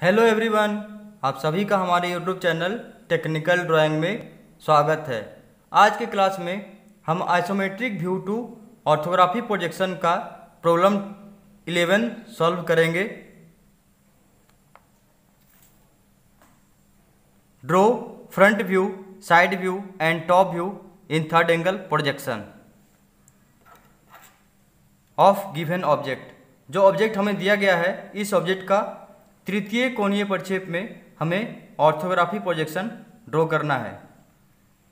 Hello everyone आप सभी का हमारे यूट्यूब चैनल टेक्निकल ड्राइंग में स्वागत है। आज के क्लास में हम isometric view to orthography projection का प्रॉब्लम 11 सॉल्व करेंगे। Draw front view side view and top view in third angle projection of given object जो ऑब्जेक्ट हमें दिया गया है, इस ऑब्जेक्ट का तृतीय कोणीय प्रक्षेप में हमें ऑर्थोग्राफी प्रोजेक्शन ड्रॉ करना है।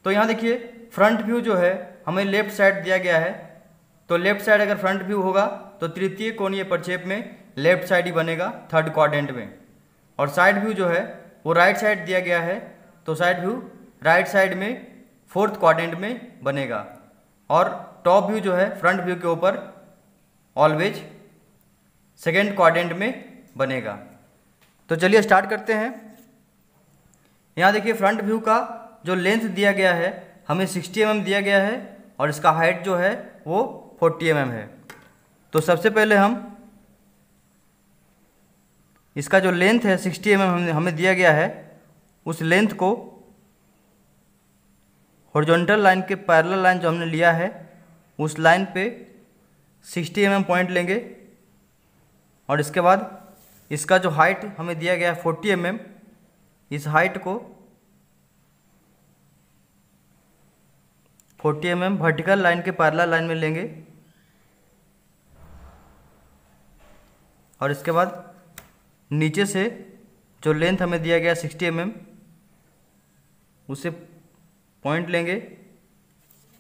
तो यहाँ देखिए फ्रंट व्यू जो है, हमें लेफ़्ट साइड दिया गया है। तो लेफ़्ट साइड अगर फ्रंट व्यू होगा तो तृतीय कोणीय प्रक्षेप में लेफ़्ट साइड ही बनेगा थर्ड क्वाड्रेंट में। और साइड व्यू जो है, वो राइट साइड दिया गया है तो साइड व्यू राइट साइड में फोर्थ क्वाड्रेंट में बनेगा। और टॉप व्यू जो है फ्रंट व्यू के ऊपर ऑलवेज सेकेंड क्वाड्रेंट में बनेगा। तो चलिए स्टार्ट करते हैं। यहाँ देखिए फ्रंट व्यू का जो लेंथ दिया गया है, हमें 60 एम mm दिया गया है और इसका हाइट जो है वो 40 एम mm है। तो सबसे पहले हम इसका जो लेंथ है 60 एम mm हमें दिया गया है, उस लेंथ को हॉरिजॉन्टल लाइन के पैरेलल लाइन जो हमने लिया है, उस लाइन पे 60 एम mm पॉइंट लेंगे और इसके बाद इसका जो हाइट हमें दिया गया है फोर्टी एम mm, इस हाइट को forty M mm vertical line के पैरेलल लाइन में लेंगे। और इसके बाद नीचे से जो लेंथ हमें दिया गया सिक्सटी एम mm, उसे पॉइंट लेंगे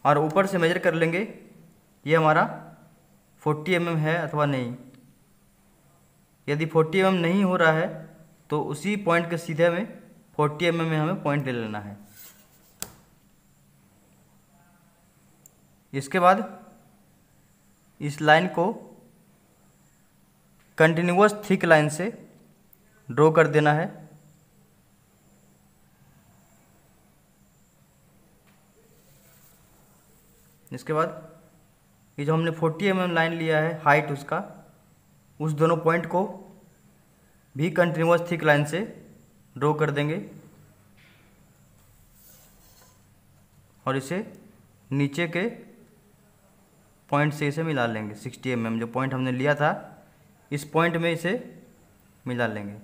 और ऊपर से मेजर कर लेंगे ये हमारा फोर्टी एम mm है अथवा नहीं। यदि 40 एम नहीं हो रहा है तो उसी पॉइंट के सीधे में 40 एम में हमें पॉइंट ले लेना है। इसके बाद इस लाइन को कंटिन्यूस थिक लाइन से ड्रॉ कर देना है। इसके बाद ये जो हमने 40 एम mm लाइन लिया है हाइट उसका, उस दोनों पॉइंट को भी कंटिन्यूस थिक लाइन से ड्रॉ कर देंगे। और इसे नीचे के पॉइंट से इसे मिला लेंगे। 60 एम mm जो पॉइंट हमने लिया था, इस पॉइंट में इसे मिला लेंगे।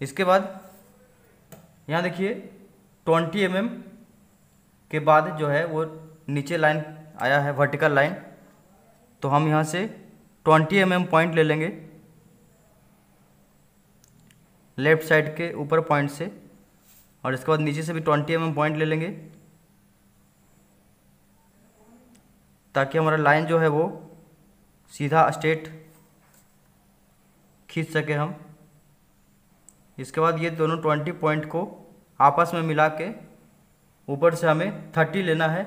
इसके बाद यहाँ देखिए 20 एम mm के बाद जो है वो नीचे लाइन आया है वर्टिकल लाइन तो हम यहाँ से ट्वेंटी एम एम पॉइंट ले लेंगे। लेफ़्ट साइड के ऊपर पॉइंट से, और इसके बाद नीचे से भी ट्वेंटी एम पॉइंट ले लेंगे, ताकि हमारा लाइन जो है वो सीधा स्ट्रेट खींच सके हम। इसके बाद ये दोनों ट्वेंटी पॉइंट को आपस में मिला के ऊपर से हमें थर्टी लेना है,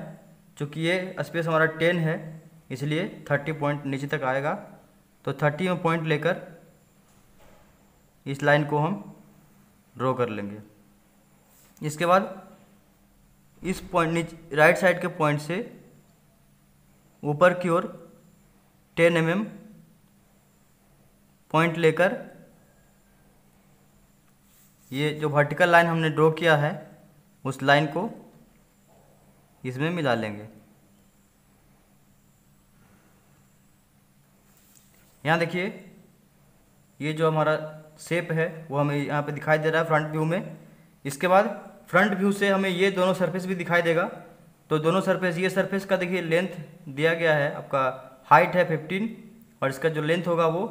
चूँकि ये स्पेस हमारा टेन है, इसलिए थर्टी पॉइंट नीचे तक आएगा। तो थर्टी में पॉइंट लेकर इस लाइन को हम ड्रॉ कर लेंगे। इसके बाद इस पॉइंट राइट साइड के पॉइंट से ऊपर की ओर टेन एम एम पॉइंट लेकर ये जो वर्टिकल लाइन हमने ड्रॉ किया है, उस लाइन को इसमें मिला लेंगे। यहाँ देखिए, ये जो हमारा शेप है, वो हमें यहाँ पे दिखाई दे रहा है फ्रंट व्यू में। इसके बाद फ्रंट व्यू से हमें ये दोनों सरफेस भी दिखाई देगा। तो दोनों सरफेस ये सरफेस का देखिए लेंथ दिया गया है, आपका हाइट है फिफ्टीन और इसका जो लेंथ होगा वो,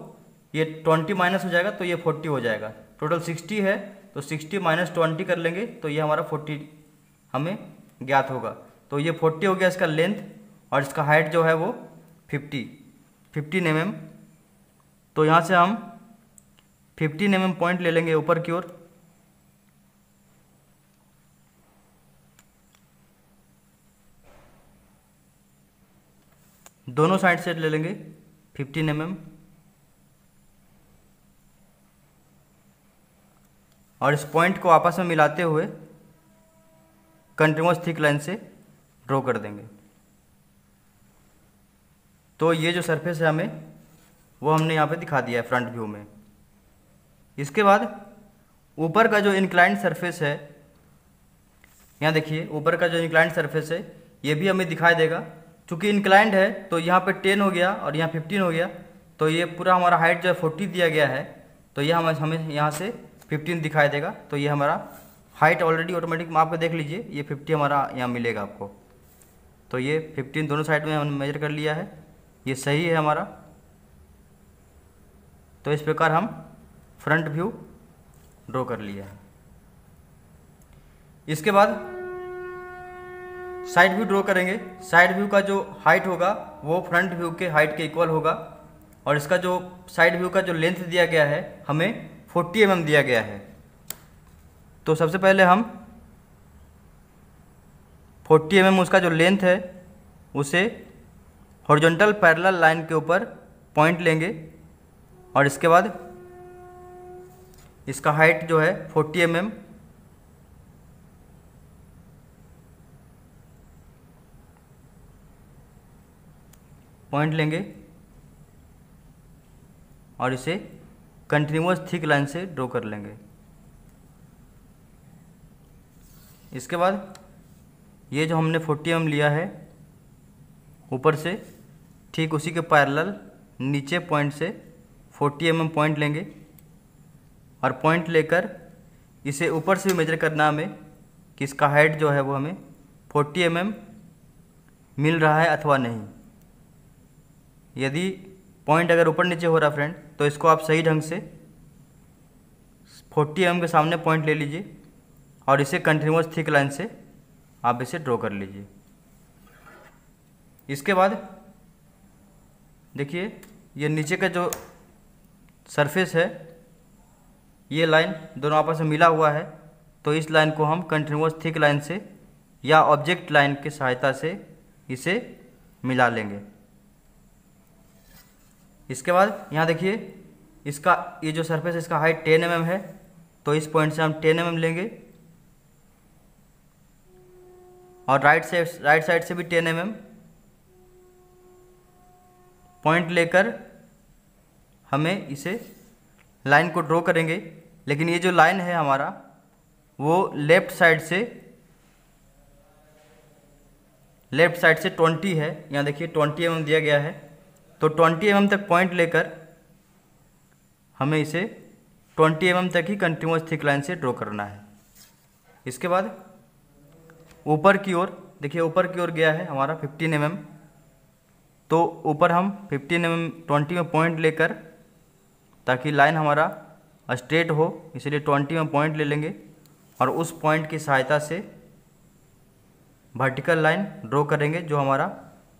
ये ट्वेंटी माइनस हो जाएगा तो ये फोर्टी हो जाएगा। टोटल सिक्सटी है तो सिक्सटी माइनस ट्वेंटी कर लेंगे तो ये हमारा फोर्टी हमें ज्ञात होगा। तो ये फोर्टी हो गया इसका लेंथ और इसका हाइट जो है वो फिफ्टी फिफ्टीन एम तो यहाँ से हम 15 एम पॉइंट ले लेंगे ऊपर की ओर। दोनों साइड से ले लेंगे 15 एम और इस पॉइंट को आपस में मिलाते हुए कंटिन्यूस थिक लाइन से ड्रॉ कर देंगे। तो ये जो सरफेस है हमें, वो हमने यहाँ पे दिखा दिया है फ्रंट व्यू में। इसके बाद ऊपर का जो इंक्लाइंट सरफेस है, यहाँ देखिए, ऊपर का जो इंक्लाइंट सरफेस है, ये भी हमें दिखाई देगा। चूँकि इंक्लाइंट है तो यहाँ पे टेन हो गया और यहाँ फिफ्टीन हो गया तो ये पूरा हमारा हाइट जो है फोर्टी दिया गया है तो ये हम, हमें यहाँ से फिफ्टीन दिखाई देगा। तो ये हमारा हाइट ऑलरेडी ऑटोमेटिक माप देख लीजिए, ये फिफ्टी हमारा यहाँ मिलेगा आपको। तो ये फिफ्टीन दोनों साइड में हमने मेजर कर लिया है, ये सही है हमारा। तो इस प्रकार हम फ्रंट व्यू ड्रॉ कर लिया है। इसके बाद साइड व्यू ड्रॉ करेंगे। साइड व्यू का जो हाइट होगा, वो फ्रंट व्यू के हाइट के इक्वल होगा और इसका जो साइड व्यू का जो लेंथ दिया गया है, हमें 40 एम mm दिया गया है। तो सबसे पहले हम 40 एम mm उसका जो लेंथ है, उसे हॉरिजॉन्टल पैरेलल लाइन के ऊपर पॉइंट लेंगे और इसके बाद इसका हाइट जो है 40 एम mm पॉइंट लेंगे। और इसे कंटिन्यूस थिक लाइन से ड्रॉ कर लेंगे। इसके बाद ये जो हमने 40 एम लिया है, ऊपर से ठीक उसी के पैरेलल नीचे पॉइंट से 40 एम पॉइंट लेंगे। और पॉइंट लेकर इसे ऊपर से भी मेजर करना हमें कि इसका हाइट जो है वो हमें 40 एम मिल रहा है अथवा नहीं। यदि पॉइंट अगर ऊपर नीचे हो रहा फ्रेंड तो इसको आप सही ढंग से 40 एम के सामने पॉइंट ले लीजिए और इसे कंटिन्यूस थिक लाइन से आप इसे ड्रॉ कर लीजिए। इसके बाद देखिए, ये नीचे का जो सरफेस है ये लाइन दोनों आपस में मिला हुआ है तो इस लाइन को हम कंटिन्यूस थिक लाइन से या ऑब्जेक्ट लाइन की सहायता से इसे मिला लेंगे। इसके बाद यहाँ देखिए, इसका, ये जो सरफेस इसका हाइट टेन एम है तो इस पॉइंट से हम टेन एम लेंगे। और राइट साइड राइट साइड से भी टेन एम पॉइंट लेकर हमें इसे लाइन को ड्रॉ करेंगे, लेकिन ये जो लाइन है हमारा, वो लेफ़्ट साइड से, लेफ़्ट साइड से 20 है। यहाँ देखिए 20 एम दिया गया है। तो 20 एम तक पॉइंट लेकर हमें इसे 20 एम तक ही कंटिन्यूस थिक लाइन से ड्रॉ करना है। इसके बाद ऊपर की ओर, देखिए ऊपर की ओर गया है हमारा 15 एम तो ऊपर हम 15 एम ट्वेंटी में पॉइंट लेकर ताकि लाइन हमारा स्ट्रेट हो, इसलिए 20 में पॉइंट ले लेंगे और उस पॉइंट की सहायता से वर्टिकल लाइन ड्रॉ करेंगे जो हमारा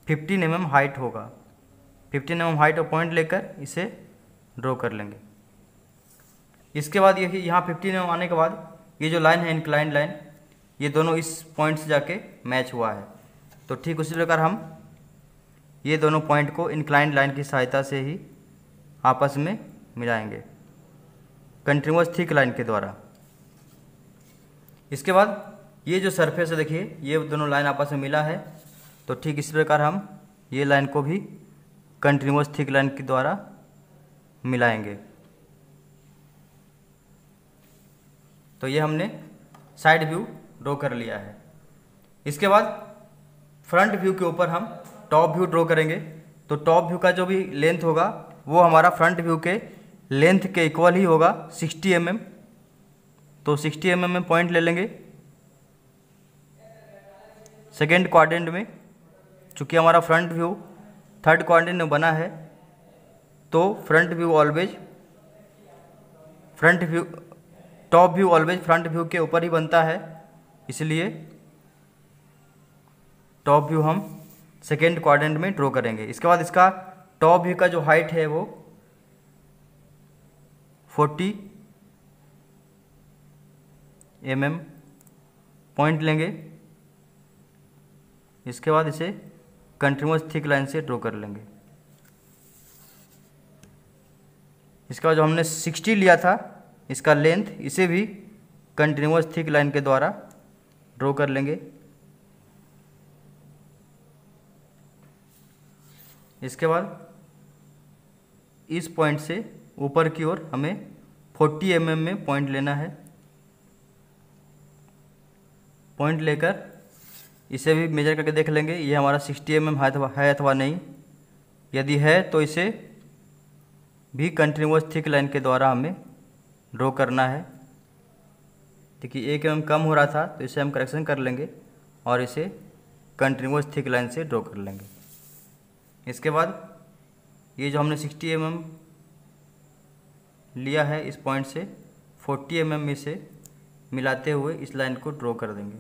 15 एम हाइट होगा। 15 एम हाइट और पॉइंट लेकर इसे ड्रॉ कर लेंगे। इसके बाद ये यहाँ 15 एम आने के बाद ये जो लाइन है इंक्लाइन लाइन ये दोनों इस पॉइंट से जाके मैच हुआ है। तो ठीक उसी प्रकार हम ये दोनों पॉइंट को इंक्लाइन लाइन की सहायता से ही आपस में मिलाएँगे। कंटिन्यूस थिक लाइन के द्वारा। इसके बाद ये जो सरफेस है, देखिए, ये दोनों लाइन आपस में मिला है। तो ठीक इसी प्रकार हम ये लाइन को भी कंटिन्यूस थिक लाइन के द्वारा मिलाएँगे। तो ये हमने साइड व्यू ड्रॉ कर लिया है। इसके बाद फ्रंट व्यू के ऊपर हम टॉप व्यू ड्रॉ करेंगे। तो टॉप व्यू का जो भी लेंथ होगा, वो हमारा फ्रंट व्यू के लेंथ के इक्वल ही होगा 60 एम mm, तो 60 एम mm में पॉइंट ले लेंगे। सेकेंड क्वाड्रेंट में चूँकि हमारा फ्रंट व्यू थर्ड क्वाड्रेंट में बना है तो front view always front view top view always front view के ऊपर ही बनता है इसलिए टॉप व्यू हम सेकेंड क्वाड्रेंट में ड्रॉ करेंगे। इसके बाद इसका टॉप व्यू का जो हाइट है वो 40 एम mm पॉइंट लेंगे। इसके बाद इसे कंटिन्यूस थिक लाइन से ड्रॉ कर लेंगे। इसके बाद जो हमने 60 लिया था, इसका लेंथ, इसे भी कंटिन्यूस थिक लाइन के द्वारा ड्रॉ कर लेंगे। इसके बाद इस पॉइंट से ऊपर की ओर हमें फोर्टी एम mm में पॉइंट लेना है। पॉइंट लेकर इसे भी मेजर करके देख लेंगे, ये हमारा सिक्सटी एम अथवा है अथवा नहीं। यदि है तो इसे भी कंटिन्यूस थिक लाइन के द्वारा हमें ड्रॉ करना है। देखिए, एक एम कम हो रहा था तो इसे हम करेक्शन कर लेंगे और इसे कंटिन्यूस थिक लाइन से ड्रॉ कर लेंगे। इसके बाद ये जो हमने 60 एम mm लिया है इस पॉइंट से 40 एम mm में से मिलाते हुए इस लाइन को ड्रॉ कर देंगे।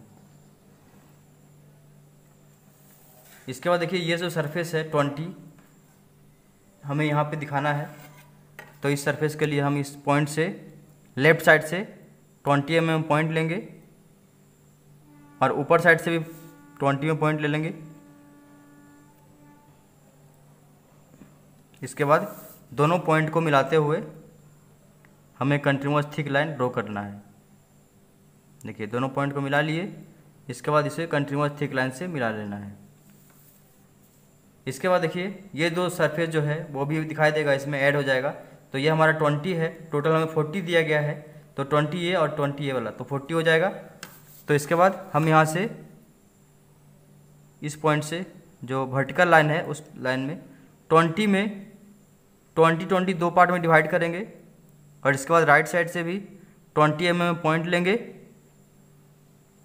इसके बाद देखिए, ये जो सरफेस है 20 हमें यहाँ पे दिखाना है। तो इस सरफेस के लिए हम इस पॉइंट से लेफ़्ट साइड से 20 एम mm पॉइंट लेंगे और ऊपर साइड से भी 20 में पॉइंट ले लेंगे। इसके बाद दोनों पॉइंट को मिलाते हुए हमें कंटिन्यूस थिक लाइन ड्रॉ करना है। देखिए, दोनों पॉइंट को मिला लिए। इसके बाद इसे कंटिन्यूस थिक लाइन से मिला लेना है। इसके बाद देखिए, ये दो सरफेस जो है, वो भी दिखाई देगा, इसमें ऐड हो जाएगा। तो ये हमारा ट्वेंटी है। टोटल हमें फोर्टी दिया गया है। तो ट्वेंटी ए और ट्वेंटी ए वाला। तो फोर्टी हो जाएगा। तो इसके बाद हम यहाँ से इस पॉइंट से जो वर्टिकल लाइन है, उस लाइन में ट्वेंटी में ट्वेंटी ट्वेंटी दो पार्ट में डिवाइड करेंगे। और इसके बाद राइट साइड से भी ट्वेंटी एम एम पॉइंट लेंगे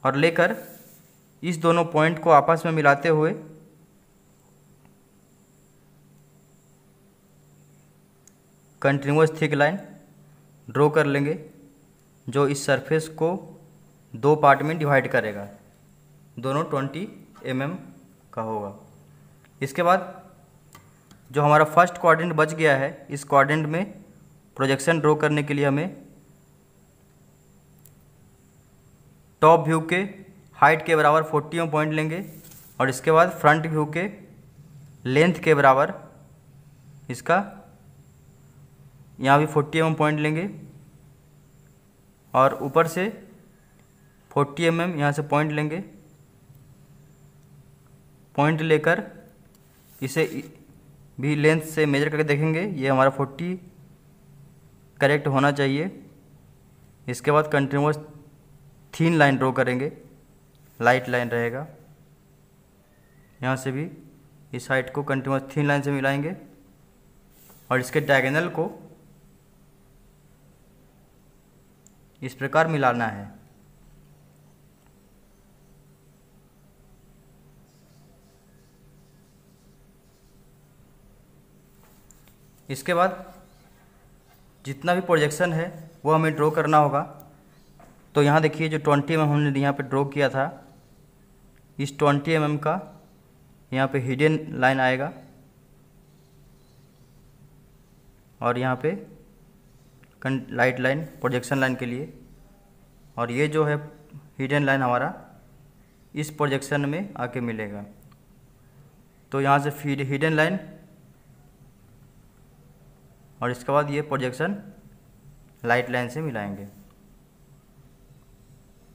और लेकर इस दोनों पॉइंट को आपस में मिलाते हुए कंटिन्यूस थिक लाइन ड्रॉ कर लेंगे, जो इस सरफेस को दो पार्ट में डिवाइड करेगा। दोनों ट्वेंटी एम mm का होगा। इसके बाद जो हमारा फ़र्स्ट क्वाड्रेंट बच गया है, इस क्वाड्रेंट में प्रोजेक्शन ड्रॉ करने के लिए हमें टॉप व्यू के हाइट के बराबर फोर्टी एम पॉइंट लेंगे और इसके बाद फ्रंट व्यू के लेंथ के बराबर इसका यहाँ भी फोर्टी एम पॉइंट लेंगे और ऊपर से फोर्टी एम एम यहाँ से पॉइंट लेंगे। पॉइंट लेकर इसे भी लेंथ से मेजर करके देखेंगे। ये हमारा फोर्टी करेक्ट होना चाहिए। इसके बाद कंटिन्यूस थीन लाइन ड्रॉ करेंगे। लाइट लाइन रहेगा। यहाँ से भी इस साइड को कंटिन्यूस थीन लाइन से मिलाएँगे। और इसके डायगोनल को इस प्रकार मिलाना है। इसके बाद जितना भी प्रोजेक्शन है, वो हमें ड्रॉ करना होगा। तो यहाँ देखिए, जो ट्वेंटी एम हमने यहाँ पे ड्रॉ किया था, इस ट्वेंटी एम का यहाँ पे हिडन लाइन आएगा। और यहाँ पे लाइट लाइन प्रोजेक्शन लाइन के लिए। और ये जो है हिडन लाइन हमारा, इस प्रोजेक्शन में आके मिलेगा। तो यहाँ से फिर हिडन लाइन और इसके बाद ये प्रोजेक्शन लाइट लाइन से मिलाएँगे।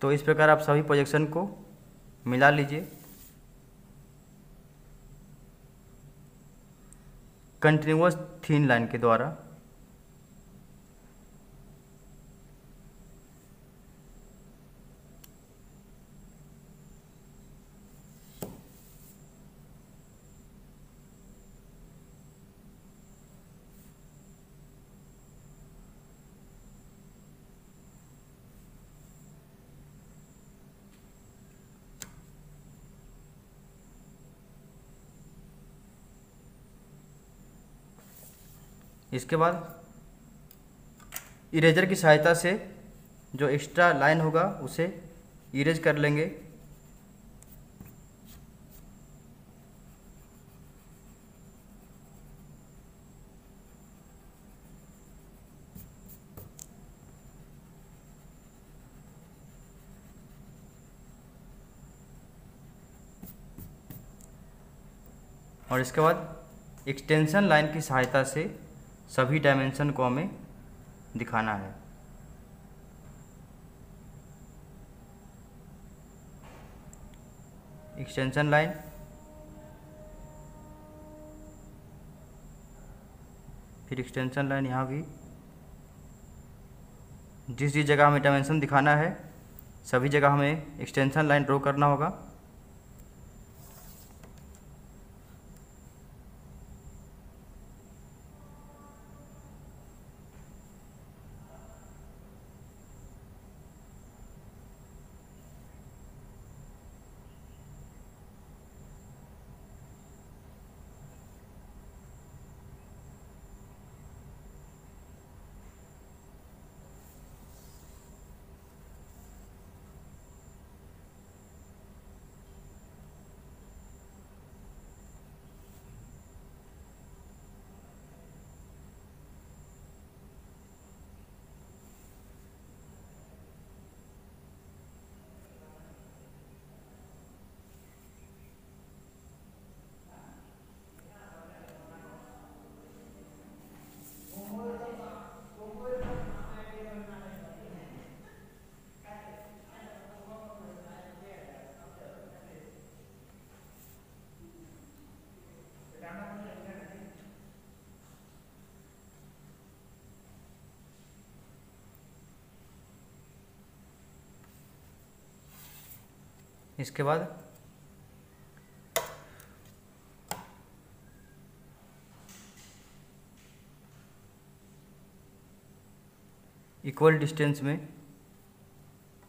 तो इस प्रकार आप सभी प्रोजेक्शन को मिला लीजिए। कंटिन्यूस थीन लाइन के द्वारा इसके बाद इरेजर की सहायता से जो एक्स्ट्रा लाइन होगा, उसे इरेज कर लेंगे। और इसके बाद एक्सटेंशन लाइन की सहायता से सभी डायमेंशन को हमें दिखाना है। एक्सटेंशन लाइन फिर एक्सटेंशन लाइन यहाँ भी। जिस जिस जगह हमें डायमेंशन दिखाना है, सभी जगह हमें एक्सटेंशन लाइन ड्रॉ करना होगा। इसके बाद इक्वल डिस्टेंस में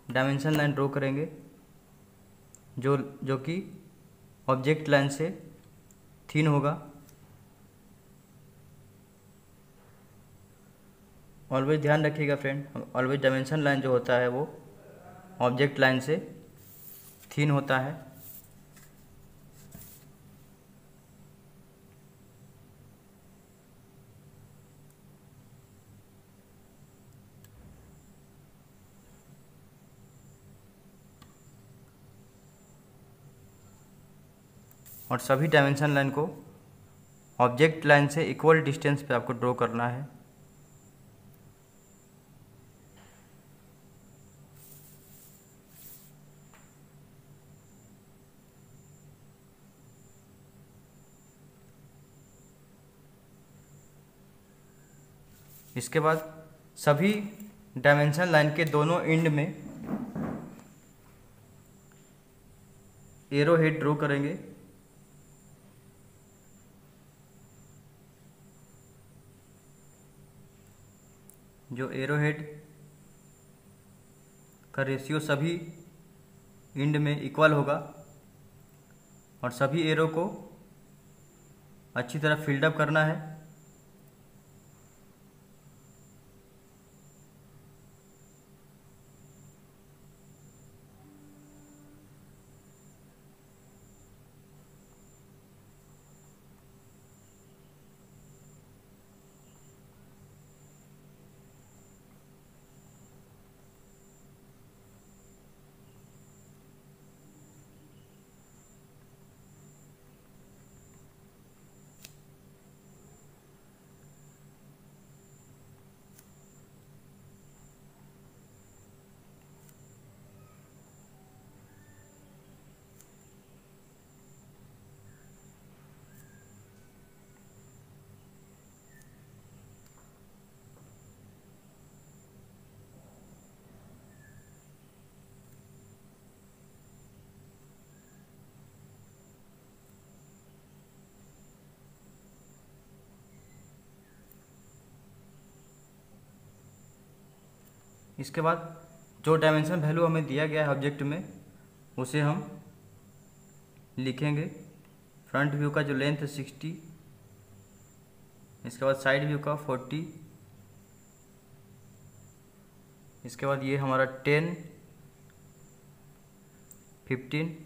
डायमेंशन लाइन ड्रॉ करेंगे, जो जो कि ऑब्जेक्ट लाइन से थीन होगा। ऑलवेज ध्यान रखिएगा फ्रेंड ऑलवेज डायमेंशन लाइन जो होता है वो ऑब्जेक्ट लाइन से थीन होता है। और सभी डायमेंशन लाइन को ऑब्जेक्ट लाइन से इक्वल डिस्टेंस पे आपको ड्रॉ करना है। इसके बाद सभी डायमेंशन लाइन के दोनों एंड में एरो हेड ड्रॉ करेंगे। जो एरो हेड का रेशियो सभी इंड में इक्वल होगा और सभी एरो को अच्छी तरह फिल्डअप करना है। इसके बाद जो डायमेंशन वैल्यू हमें दिया गया है ऑब्जेक्ट में, उसे हम लिखेंगे। फ्रंट व्यू का जो लेंथ है सिक्सटी इसके बाद साइड व्यू का फोर्टी इसके बाद ये हमारा ten fifteen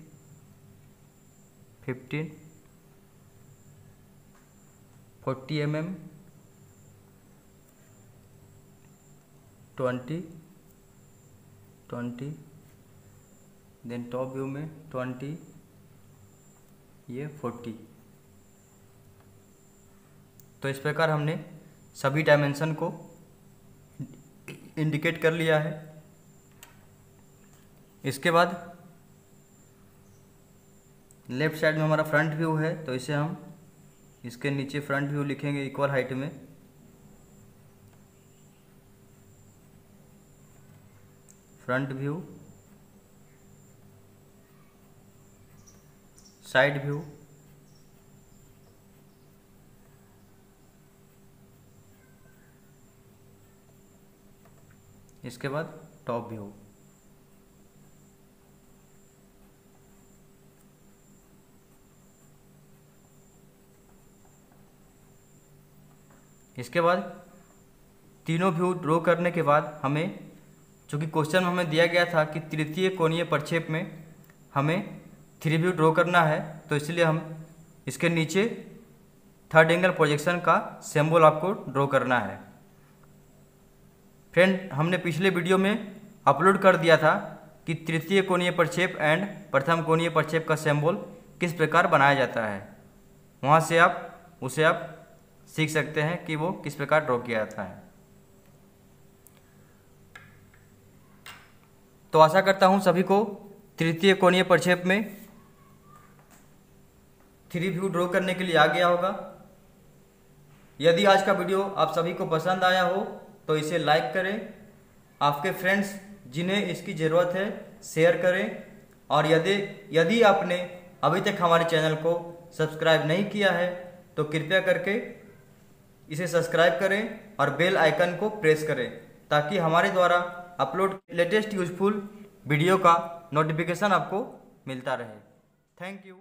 fifteen forty M M twenty twenty then top view में ट्वेंटी, ये फोर्टी। तो इस प्रकार हमने सभी डायमेंशन को इंडिकेट कर लिया है। इसके बाद लेफ़्ट साइड में हमारा फ्रंट व्यू है तो इसे हम इसके नीचे फ्रंट व्यू लिखेंगे इक्वल हाइट में। फ्रंट व्यू, साइड व्यू, इसके बाद टॉप व्यू। इसके बाद तीनों व्यू ड्रॉ करने के बाद हमें चूँकि क्वेश्चन में हमें दिया गया था कि तृतीय कोणीय प्रक्षेप में हमें थ्री व्यू ड्रॉ करना है तो इसलिए हम इसके नीचे थर्ड एंगल प्रोजेक्शन का सिंबल आपको ड्रॉ करना है। फ्रेंड हमने पिछले वीडियो में अपलोड कर दिया था कि तृतीय कोणीय प्रक्षेप एंड प्रथम कोणीय प्रक्षेप का सिंबल किस प्रकार बनाया जाता है। वहाँ से आप, उसे आप सीख सकते हैं कि वो किस प्रकार ड्रॉ किया जाता है। तो आशा करता हूँ सभी को तृतीय कोणीय प्रक्षेप में थ्री व्यू ड्रॉ करने के लिए आ गया होगा। यदि आज का वीडियो आप सभी को पसंद आया हो तो इसे लाइक करें। आपके फ्रेंड्स जिन्हें इसकी ज़रूरत है शेयर करें। और यदि यदि आपने अभी तक हमारे चैनल को सब्सक्राइब नहीं किया है तो कृपया करके इसे सब्सक्राइब करें और बेल आइकन को प्रेस करें, ताकि हमारे द्वारा अपलोड लेटेस्ट यूजफुल वीडियो का नोटिफिकेशन आपको मिलता रहे। Thank you